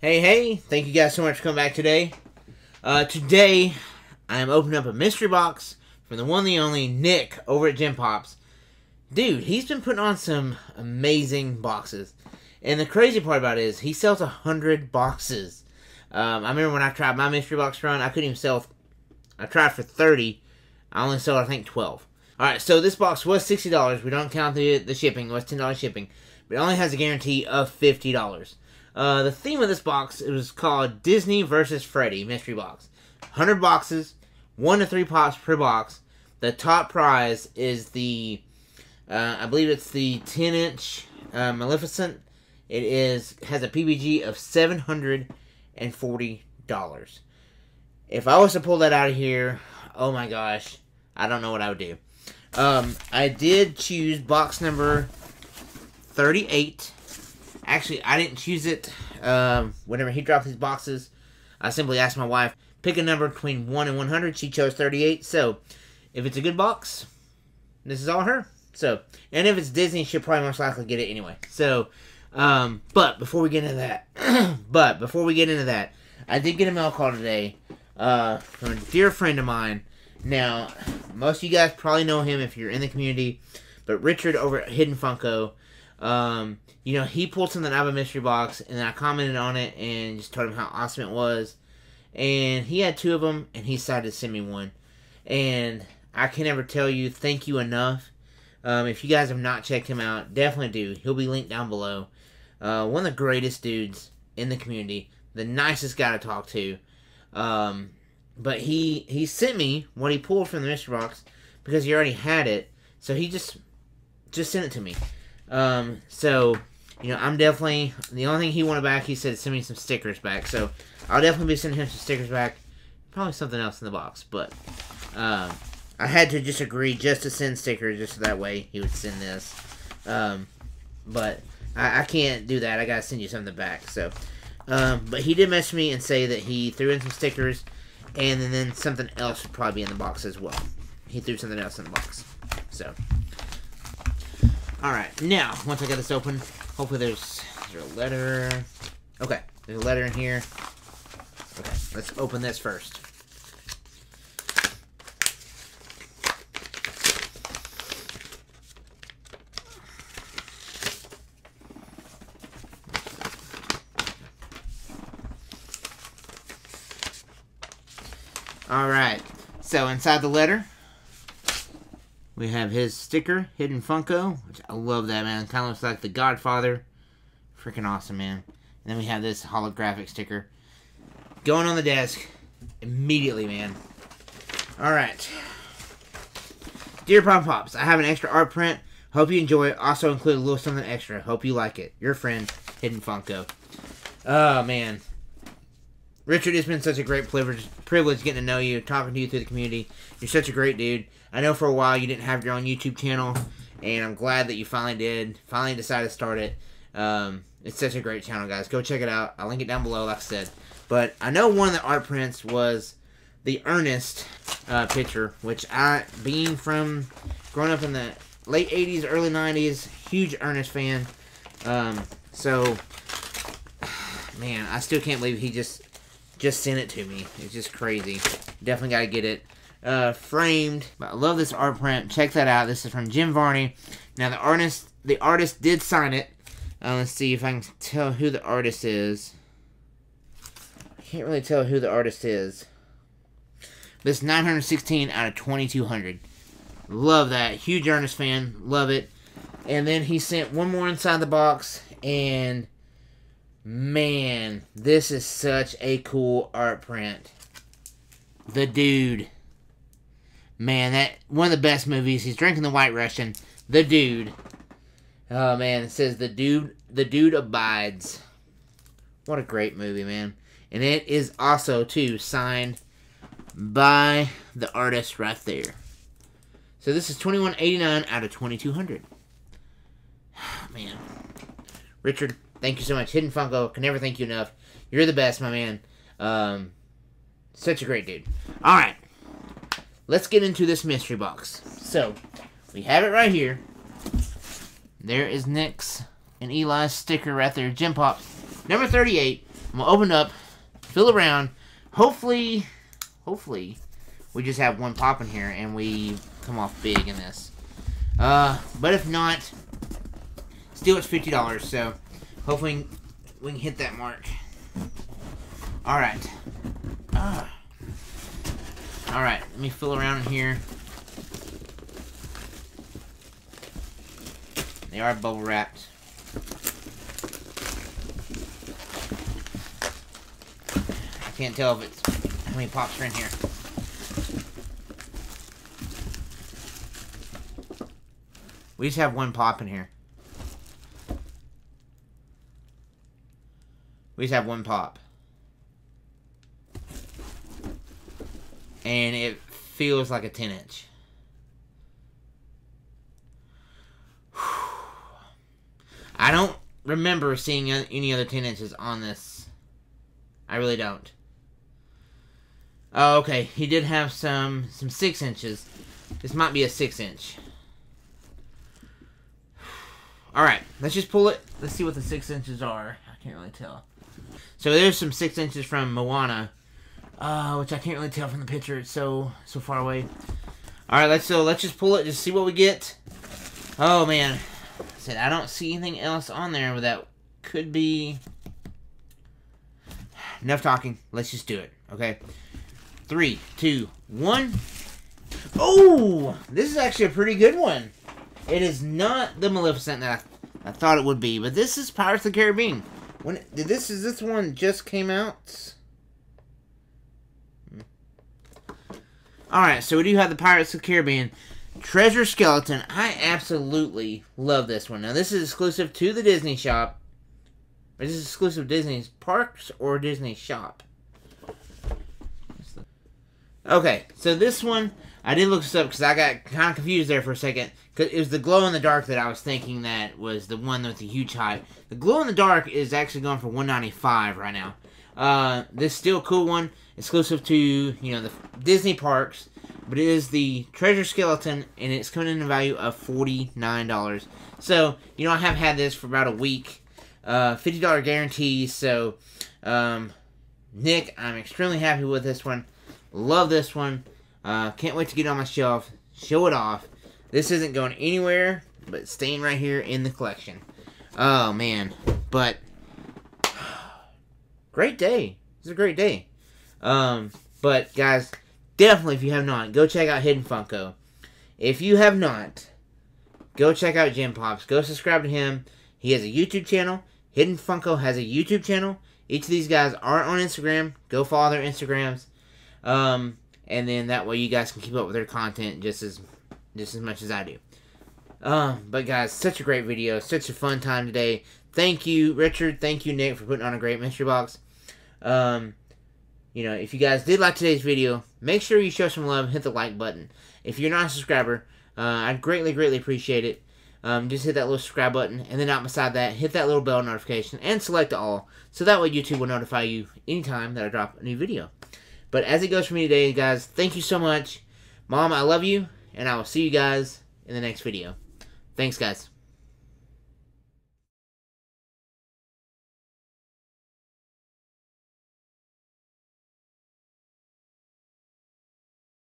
Hey, hey, thank you guys so much for coming back today. Uh, today, I am opening up a mystery box from the one, the only Nick over at Jem Pops. Dude, he's been putting on some amazing boxes. And the crazy part about it is, he sells a hundred boxes. Um, I remember when I tried my mystery box run, I couldn't even sell. I tried for 30. I only sold, I think, 12. Alright, so this box was $60. We don't count the, the shipping. It was $10 shipping. But it only has a guarantee of $50. Uh, the theme of this box it was called Disney versus Freddy Mystery Box. 100 boxes, 1 to 3 pops per box. The top prize is the, uh, I believe it's the 10 inch uh, Maleficent. It is has a PPG of $740. If I was to pull that out of here, oh my gosh, I don't know what I would do. Um, I did choose box number 38 Actually, I didn't choose it. Um, whenever he dropped these boxes, I simply asked my wife, pick a number between 1 and 100. She chose 38. So, if it's a good box, this is all her. So, and if it's Disney, she'll probably most likely get it anyway. So, um, but before we get into that, but before we get into that, I did get a mail call today uh, from a dear friend of mine. Now, most of you guys probably know him if you're in the community, but Richard over at Hidden Funko um, you know, he pulled something out of a mystery box, and I commented on it and just told him how awesome it was. And he had two of them, and he decided to send me one. And I can never tell you thank you enough. Um, if you guys have not checked him out, definitely do. He'll be linked down below. Uh, one of the greatest dudes in the community, the nicest guy to talk to. Um, but he he sent me what he pulled from the mystery box because he already had it, so he just just sent it to me. Um, so, you know, I'm definitely, the only thing he wanted back, he said send me some stickers back. So, I'll definitely be sending him some stickers back. Probably something else in the box, but, um, I had to just agree just to send stickers, just so that way he would send this. Um, but I, I can't do that. I gotta send you something back. So, um, but he did message me and say that he threw in some stickers, and then, then something else would probably be in the box as well. He threw something else in the box. So, Alright, now, once I get this open, hopefully there's, there a letter? Okay, there's a letter in here. Okay, let's open this first. Alright, so inside the letter, we have his sticker, Hidden Funko, which I love that, man. Kind of looks like the Godfather. Freaking awesome, man. And then we have this holographic sticker. Going on the desk immediately, man. Alright. Dear Pop Pops, I have an extra art print. Hope you enjoy it. Also include a little something extra. Hope you like it. Your friend, Hidden Funko. Oh, man. Richard, it's been such a great privilege, getting to know you, talking to you through the community. You're such a great dude. I know for a while you didn't have your own YouTube channel, and I'm glad that you finally did. Finally decided to start it. Um, it's such a great channel, guys. Go check it out. I'll link it down below, like I said. But I know one of the art prints was the Ernest uh, picture, which I, being from growing up in the late 80s, early 90s, huge Ernest fan. Um, so, man, I still can't believe he just just sent it to me. It's just crazy. Definitely got to get it uh, framed. But I love this art print. Check that out. This is from Jim Varney. Now the artist, the artist did sign it. Uh, let's see if I can tell who the artist is. I can't really tell who the artist is. This 916 out of 2200. Love that. Huge Ernest fan. Love it. And then he sent one more inside the box. And man, this is such a cool art print. The dude. Man, that one of the best movies. He's drinking the White Russian. The dude. Oh man, it says the dude. The dude abides. What a great movie, man! And it is also too signed by the artist right there. So this is twenty one eighty nine out of twenty two hundred. Man, Richard, thank you so much. Hidden Funko, can never thank you enough. You're the best, my man. Um, such a great dude. All right let's get into this mystery box. So, we have it right here. There is Nick's and Eli's sticker right there. Jem Pop. Number 38. I'm gonna open up, fill around. Hopefully, hopefully, we just have one pop in here and we come off big in this. Uh, but if not, still it's fifty dollars. So hopefully we can hit that mark. All right. Uh, all right. Let me fill around here. They are bubble wrapped. I can't tell if it's how many pops are in here. We just have one pop in here. We just have one pop. And it feels like a 10 inch. I don't remember seeing any other 10 inches on this. I really don't. Oh, okay. He did have some some 6 inches. This might be a 6 inch. Alright, let's just pull it. Let's see what the 6 inches are. I can't really tell. So there's some 6 inches from Moana. Uh, which I can't really tell from the picture. It's so so far away. Alright, let's so let's just pull it, just see what we get. Oh man. I said I don't see anything else on there that could be enough talking. Let's just do it. Okay. Three, two, one. Oh! This is actually a pretty good one. It is not the Maleficent that I, I thought it would be, but this is Pirates of the Caribbean. When did this is this one just came out? Alright, so we do have the Pirates of the Caribbean Treasure Skeleton. I absolutely love this one. Now, this is exclusive to the Disney shop. Is this exclusive to Disney's parks or Disney shop? Okay, so this one, I did look this up because I got kind of confused there for a second. Cause it was the glow in the dark that I was thinking that was the one with the huge hype. The glow in the dark is actually going for 195 right now. Uh, this still cool one, exclusive to you know the Disney parks, but it is the treasure skeleton, and it's coming in a value of forty nine dollars. So you know I have had this for about a week, uh, fifty dollar guarantee. So um, Nick, I'm extremely happy with this one. Love this one. Uh, can't wait to get on my shelf, show it off. This isn't going anywhere, but staying right here in the collection. Oh man, but great day. It's a great day. Um, but guys, definitely if you have not, go check out Hidden Funko. If you have not, go check out Jem Pops. Go subscribe to him. He has a YouTube channel. Hidden Funko has a YouTube channel. Each of these guys are on Instagram. Go follow their Instagrams. Um, and then that way you guys can keep up with their content just as just as much as I do. Um, but guys, such a great video, such a fun time today. Thank you, Richard. Thank you, Nick, for putting on a great mystery box. Um, you know, if you guys did like today's video, make sure you show some love, hit the like button. If you're not a subscriber, uh, I'd greatly, greatly appreciate it. Um, just hit that little subscribe button, and then out beside that, hit that little bell notification, and select all, so that way YouTube will notify you anytime that I drop a new video. But as it goes for me today, guys, thank you so much. Mom, I love you, and I will see you guys in the next video. Thanks, guys.